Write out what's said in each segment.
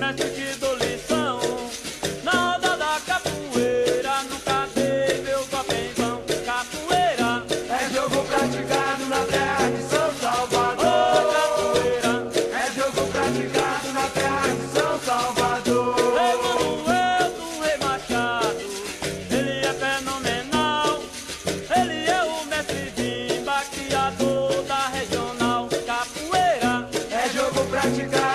mestre de dou. Na da capoeira, nunca dei meu papenzão. Capoeira é jogo praticado na terra de São Salvador. Capoeira é jogo praticado na terra de São Salvador. Emanuel do Rei ele é fenomenal. Ele é o mestre Bimba, criador da regional. Capoeira é jogo praticado.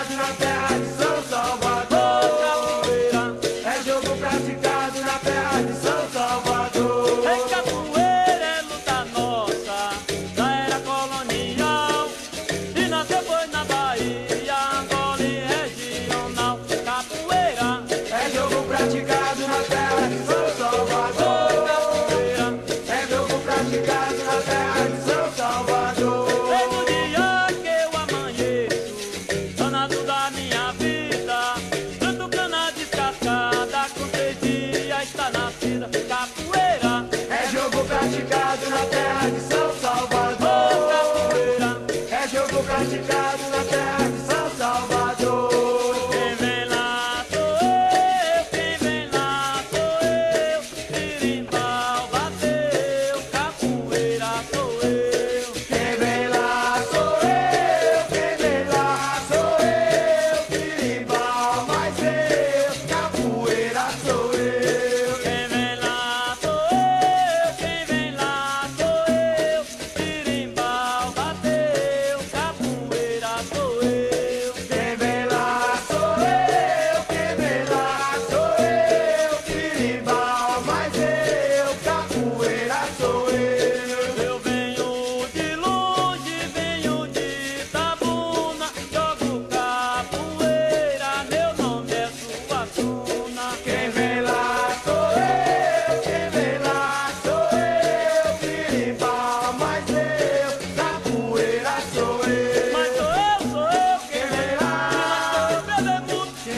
capoeira. É jogo praticado na terra de São Salvador. Capoeira. É jogo praticado na terra de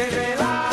Revela